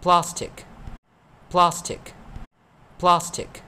plastic. Plastic. Plastic.